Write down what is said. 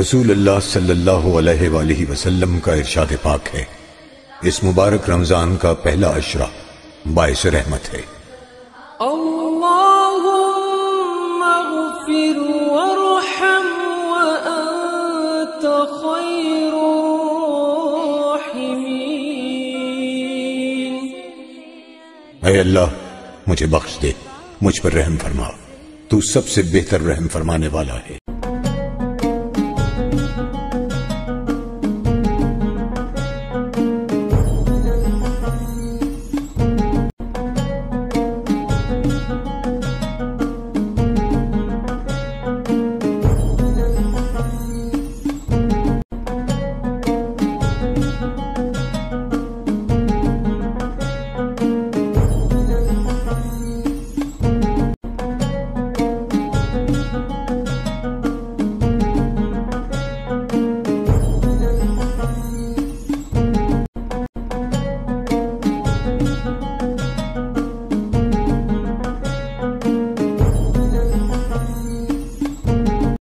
رسول اللہ صلی اللہ علیہ وآلہ وسلم کا ارشاد پاک ہے۔ اس مبارک رمضان کا پہلا اشرہ باعث رحمت ہے۔ اللہم اغفر وارحم وانت خیر اے اللہ مجھے بخش دے۔ مجھ پر رحم فرما۔ تو سب سے بہتر رحم فرمانے والا ہے۔